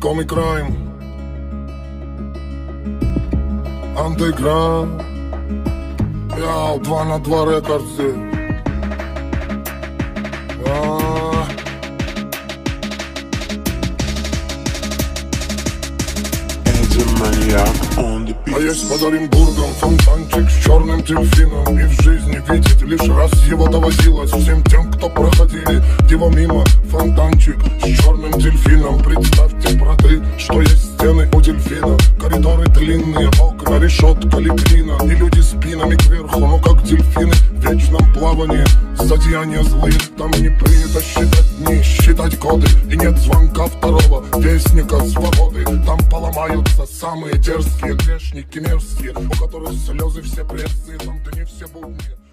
Comic Crime Underground. Яу, два на два рекордсы. А, А есть под Оренбургом фонтанчик с черным дельфином И в жизни видеть лишь раз его доводилось Всем тем, кто проходили его мимо. Фонтанчик с черным дельфином браты, что есть стены у дельфина? Коридоры длинные, окна, решетка, литрина. И люди спинами кверху, ну как дельфины В вечном плавании, злодеяния злые Там не принято считать дни, считать годы И нет звонка второго вестника свободы. Там поломаются самые дерзкие грешники мерзкие У которых слезы все пресные, там дни все будни